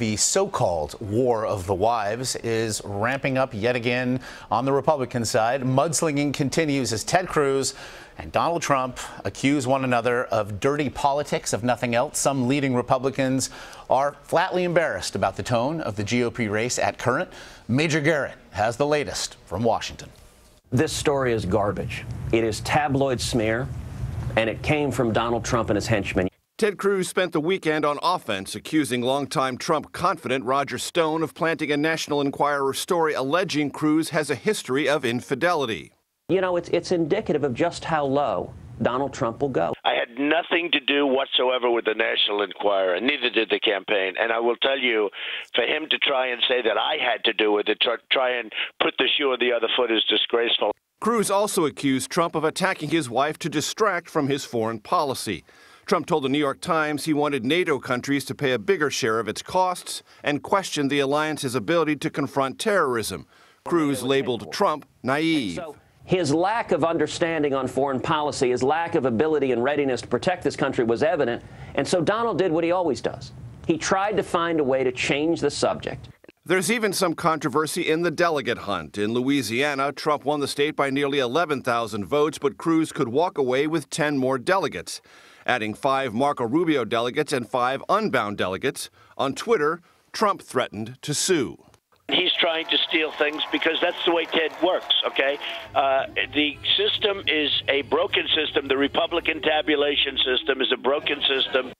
The so called War of the Wives is ramping up yet again on the Republican side. Mudslinging continues as Ted Cruz and Donald Trump accuse one another of dirty politics, if nothing else. Some leading Republicans are flatly embarrassed about the tone of the GOP race at current. Major Garrett has the latest from Washington. This story is garbage. It is tabloid smear, and it came from Donald Trump and his henchmen. Ted Cruz spent the weekend on offense, accusing longtime Trump confidant Roger Stone of planting a National Enquirer story alleging Cruz has a history of infidelity. You know, it's, it's indicative of just how low Donald Trump will go. I had nothing to do whatsoever with the National Enquirer, neither did the campaign. And I will tell you, for him to try and say that I had to do with it, try, try and put the shoe on the other foot is disgraceful. Cruz also accused Trump of attacking his wife to distract from his foreign policy. Trump told the New York Times he wanted NATO countries to pay a bigger share of its costs and questioned the alliance's ability to confront terrorism. Cruz labeled Trump naive. his lack of understanding on foreign policy, his lack of ability and readiness to protect this country was evident. And so Donald did what he always does. He tried to find a way to change the subject. There's even some controversy in the delegate hunt. In Louisiana, Trump won the state by nearly 11,000 votes, but Cruz could walk away with 10 more delegates adding five Marco Rubio delegates and five unbound delegates. On Twitter, Trump threatened to sue. He's trying to steal things because that's the way Ted works, okay? Uh, the system is a broken system. The Republican tabulation system is a broken system.